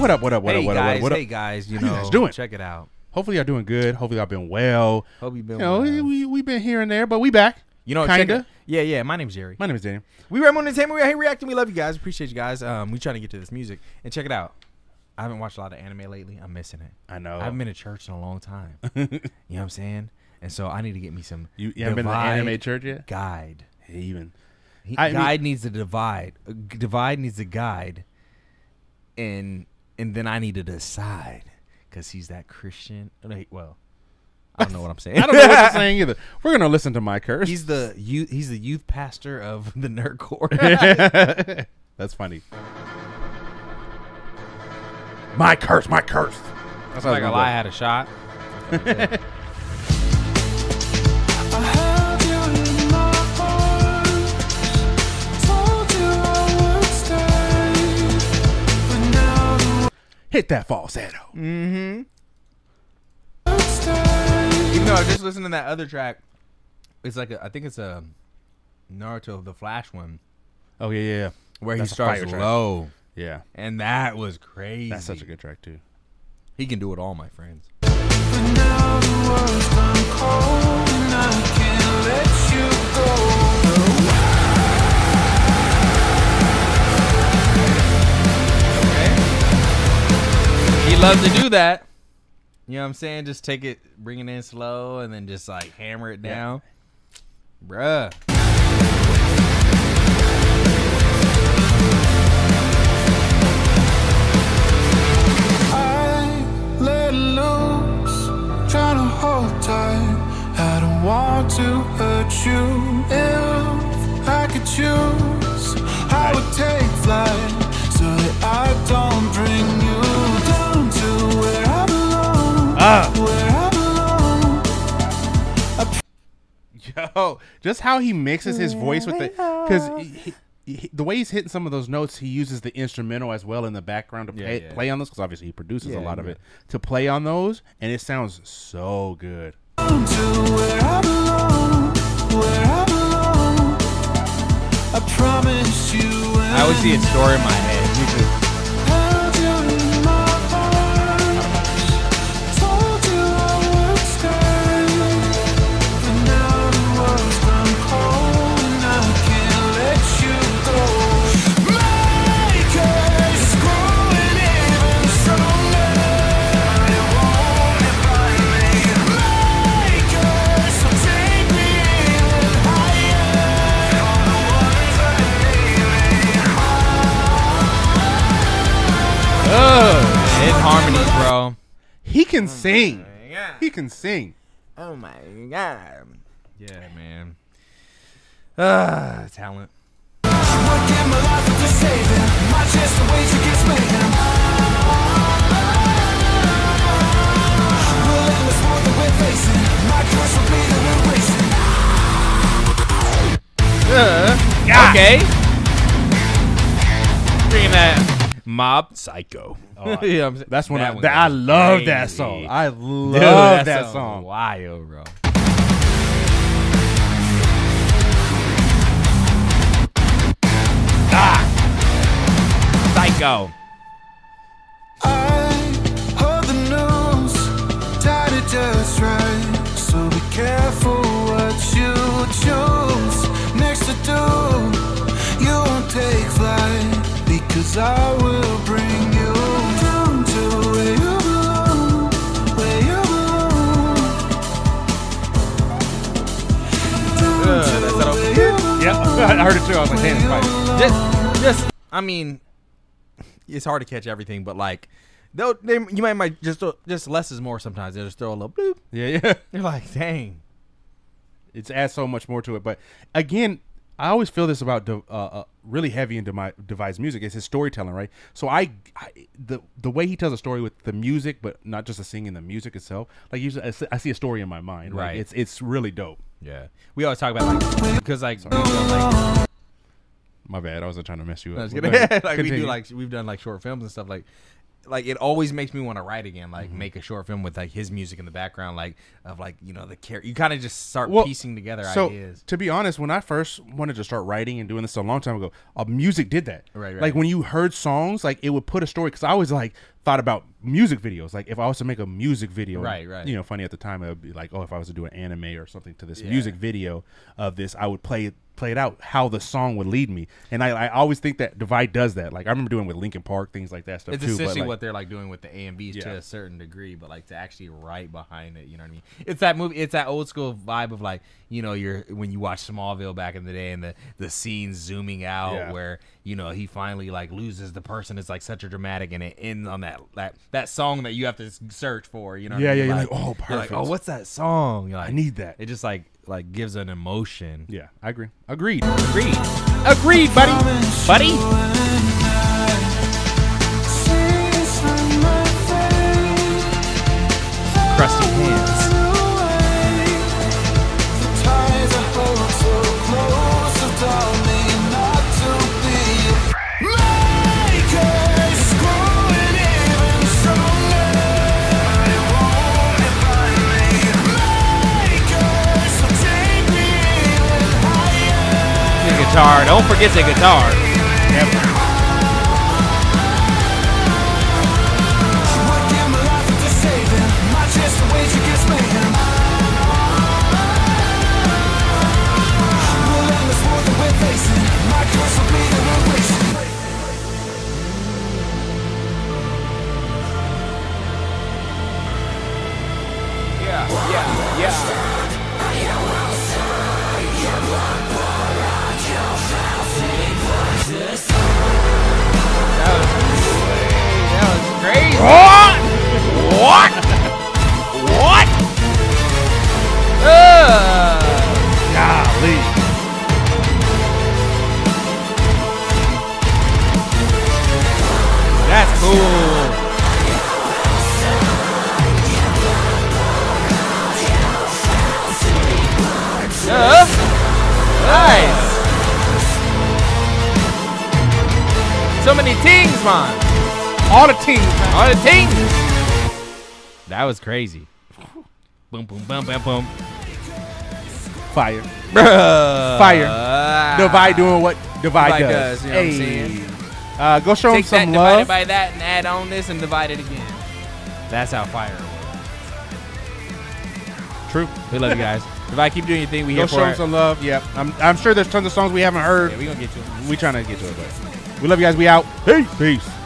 What up? What up? What hey up? What guys, up? What up? hey guys, you How know, you guys doing? check it out. Hopefully y'all doing good. Hopefully y'all been well. Hope you've been. You know, well. we we we been here and there, but we back. you know, kinda. Yeah, yeah. My name's Jerry. My name is Daniel. We Ram Entertainment. We're here reacting. We love you guys. Appreciate you guys. Um, we trying to get to this music and check it out. I haven't watched a lot of anime lately. I'm missing it. I know. I haven't been to church in a long time. you know what I'm saying? And so I need to get me some. you, you haven't been to the anime church yet? guide. Hey, even. He, I mean- guide needs to divide. Uh, divide needs to guide, and and then I need to decide because he's that Christian. Like, Well, I don't know what I'm saying. I don't know what you're saying either. We're gonna listen to my curse. He's the youth. He's the youth pastor of the nerd core. That's funny. My curse, my curse. That's how like a lie go. had a shot. Hit that falsetto. Mm-hmm. words. Even though I just listened to that other track, it's like a, I think it's a Naruto the Flash one Oh yeah, yeah, yeah. where That's he starts fire track. low, Yeah, and that was crazy. that's such a good track too. He can do it all, my friends. He loves to do that. You know what I'm saying? Just take it, bring it in slow, and then just like hammer it Yeah. down, bruh. I let loose, trying to hold tight. I don't want to hurt you. Belong. Where I belong. Yo, just how he mixes his voice with the because he, he, the way he's hitting some of those notes, he uses the instrumental as well in the background to play, yeah. play on those because obviously he produces a Yeah, lot of it to play on those, and it sounds so good. To where I belong. Where I belong. I promise you. I always see a story in my head. Harmonies, bro. He can sing. He can sing. Oh my god. Yeah, man. Ah, talent. Would give mob psycho. Oh, You know I'm? That's when I that, I goes love that song. I love Dude, that, song's song. Wild, bro. Ah! Psycho. I heard the news. Tied it just right. So be careful what you choose. Next to do, you won't take flight. Because I will bring you down to where you belong. Where you belong. Down Ugh, to that's that where you. Yeah, I heard it too. I was like, damn, it's fine. Just, just, I mean, it's hard to catch everything, but like, they'll, they, you might, might just, throw- just less is more sometimes. They'll just throw a little bloop. Yeah, yeah. You're like, dang. It's adds so much more to it. But again, I always feel this about uh, uh, really heavy into my Divide's music. It's his storytelling, right? So I, I the the way he tells a story with the music, but not just the singing, the music itself. Like usually, I see- I see a story in my mind. Like, Right. It's it's really dope. Yeah. We always talk about like, because like, we've done, like My bad. I wasn't trying to mess you up. kidding. like we do like we've done like short films and stuff like like it always makes me want to write again, Mm-hmm. like make a short film with like his music in the background, like of like you know the character. You kind of just start Well, piecing together so ideas. to be honest, when I first wanted to start writing and doing this a long time ago, uh, music did that. Right, right. Like when you heard songs, like it would put a story. Because I always like thought about music videos. Like if I was to make a music video, Right, right. You know, funny at the time, it would be like, oh, if I was to do an anime or something to this music video of this, I would play it play it out how the song would lead me. And I, I always think that Divide does that. Like I remember doing with Linkin Park things like that stuff It's too. essentially but like, what they're like doing with the AMVs to a certain degree, but like to actually write behind it. You know what I mean? It's that movie. It's that old school vibe of like you know you're when you watch Smallville back in the day and the the scenes zooming out Yeah. where you know he finally like loses the person. It's like such a dramatic and it ends on that that that song that you have to search for. You know? what I Yeah, mean? yeah, you're like, oh, you're like, oh, what's that song? You're like, I need that. It just like like gives an emotion. yeah, I agree. Agreed. Agreed. Agreed, buddy. Buddy. Crusty hands. Don't forget the guitar. So many things, man. All the teams, man. All the things. That was crazy. Boom, boom, boom, boom, boom. Fire. Bruh. Fire. Divide doing what Divide, Divide does. does, you know what I'm Hey. saying? Uh, go show him Take that, some divide love. it by that, and add on this, and divide it again. That's how fire works. True. We love you guys. If I keep doing your thing, we Go here show for him it. some love. Yep. I'm, I'm sure there's tons of songs we haven't heard. Yeah, we gonna get you. We trying to get to it, but we love you guys. We out. Peace. Peace.